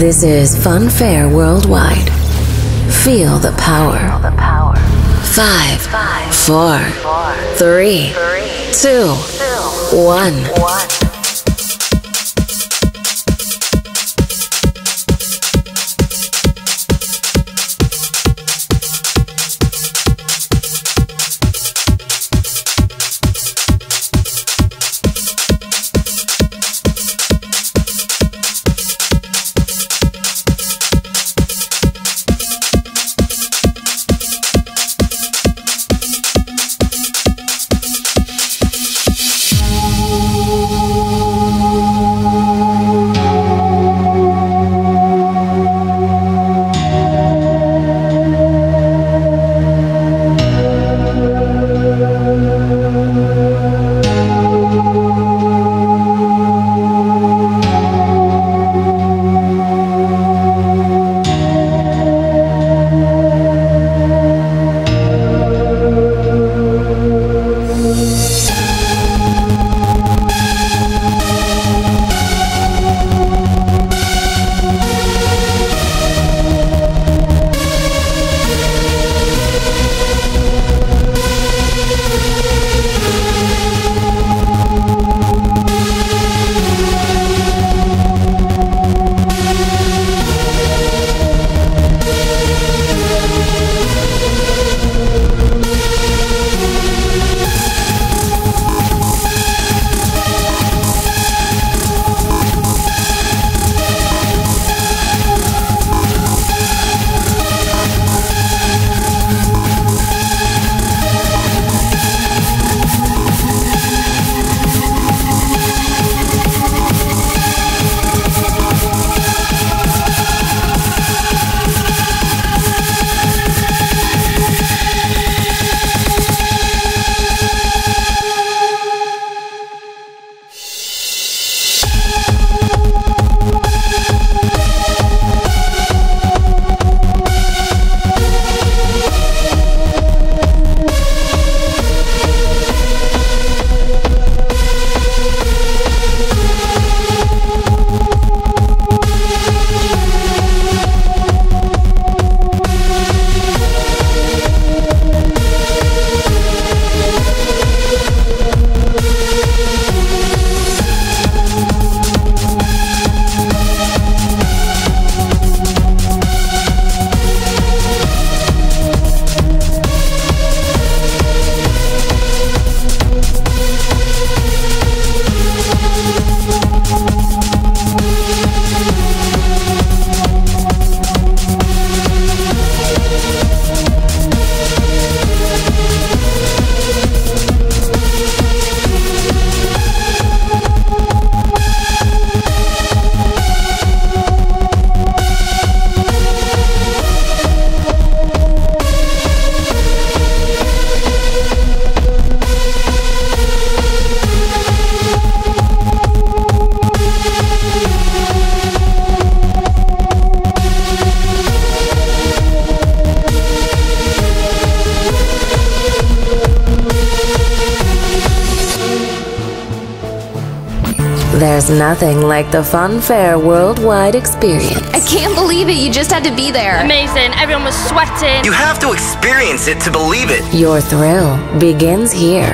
This is Fun Funfair Worldwide. Feel the power. Five, four, three, two, one. There's nothing like the Funfair Worldwide experience. I can't believe it. You just had to be there. Amazing. Everyone was sweating. You have to experience it to believe it. Your thrill begins here.